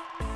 you